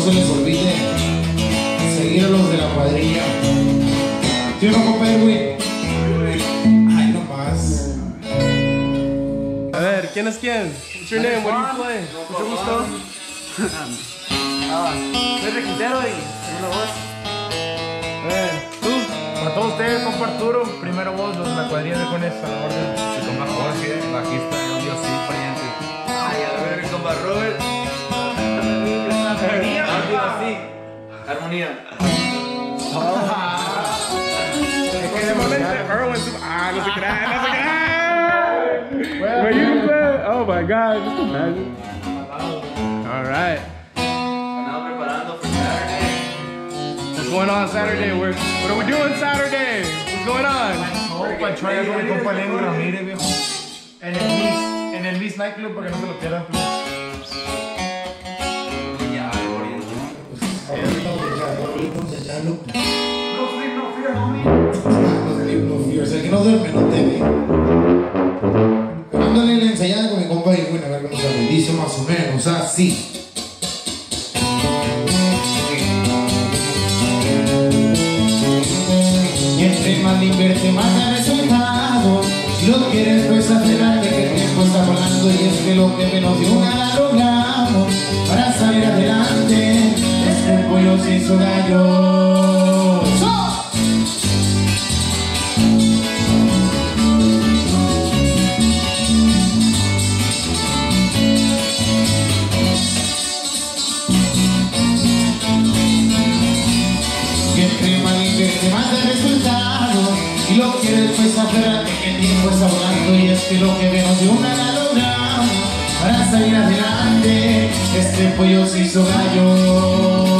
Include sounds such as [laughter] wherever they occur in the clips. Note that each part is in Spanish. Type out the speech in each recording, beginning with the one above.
se les olvide seguir a los de la cuadrilla. ¿Sí o no, compadre, güey? Ay, no más. A ver, ¿quién es quién? What's your name? What do you play? Mucho gusto. Ah, soy requintero y segunda voz. Eh, ¿tú? Para todos ustedes, compa Arturo, primero vos, los de la cuadrilla de con esa orden. Y compa Jorge, bajista dios sí, pariente. Ay, a ver, compa Robert. Armonía. Próximamente, Erwin. su- Ah, no se crea, no se crea. Were you play? Oh my God, just imagine. All right. Andamos preparando for Saturday. What's going on Saturday? We're, what are we doing Saturday? What's going on? No, Panchoya con mi compa Lenny Ramírez, viejo. En el Miss, en el Miss Nightclub, para que no se lo pierdan. No sleep, no fear, homie. No sleep, no fear. O sea, que no duerme, no teme. Dándole la ensayada con mi compa y bueno, a ver cómo se me dice más o menos así. Y entre más invierte, más da resultado. Si lo quieres, pues acelerarte que el tiempo está volando. Y es que lo que menos de una la. Este pollo se hizo gallo. ¡So! Que entre más le invierte, más da resultado. Y lo quieres, pues aferrarte que el tiempo está volando. Y es que lo que menos de una la logramos. Para salir adelante, este pollo se hizo gallo.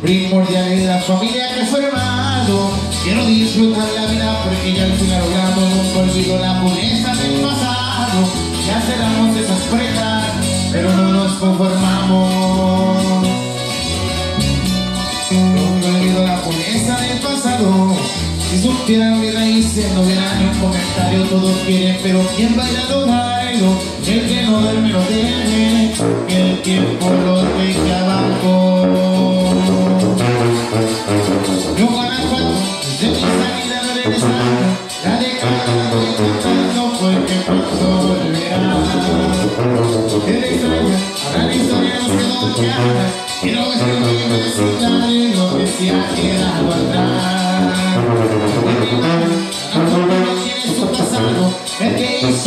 Primordial es la familia que fue hermano Quiero disfrutar la vida porque ya al final Nunca olvido la pureza conformamos Nunca olvido la pureza del pasado Si supieran mis raíces no verán ni un comentario Todos quieren pero ¿quién baila lo bailo? El que no duerme no tiene El tiempo lo deja abajo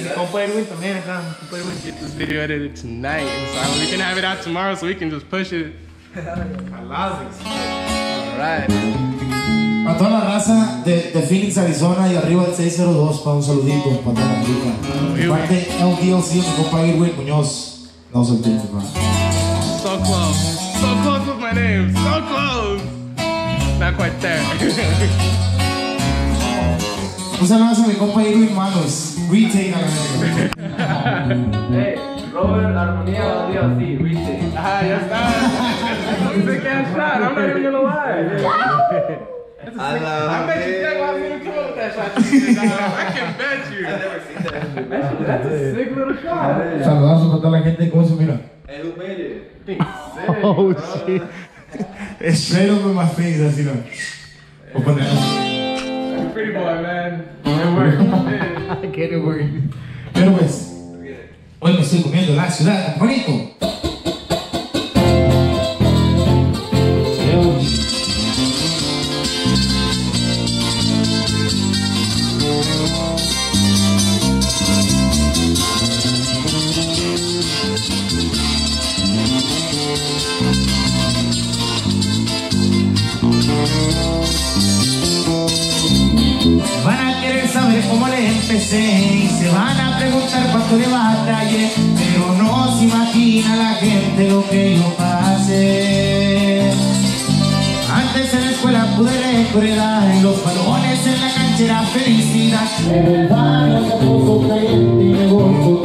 Mi compa Edwin también acá. Mi compa Edwin. Get this video edited tonight, and so we can have it out tomorrow, so we can just push it. Alazis. All right. A toda la raza de, de Phoenix, Arizona y arriba del 602, para un saludito para toda la rica. Oh, Parte LDLC, mi compa Irwin Muñoz. No se olviden, man. So close. So close with my name. So close. Not quite there. [laughs] Un saludo a mi compa Irwin Manos. Retake a la verga. [laughs] Hey, Robert Armonía retake. [laughs] [laughs] ah, yes, that. That's a sick ass shot. I'm not even gonna lie. That's I bet you come up with that shot. I can bet you. That's a sick little shot. Saludazo para toda la gente. ¿Cómo se mira? Hey, who made it? Oh, shit. Straight in my face, así no. Pretty boy, man. [laughs] It worked. Get it work. Pero pues, hoy me estoy comiendo la ciudad, bonito. Van y se van a preguntar cuánto le batallé, pero no se imagina la gente lo que yo pasé. Antes en la escuela pude recordar los balones en la cancha era felicidad. En el barrio se puso caliente y me volvió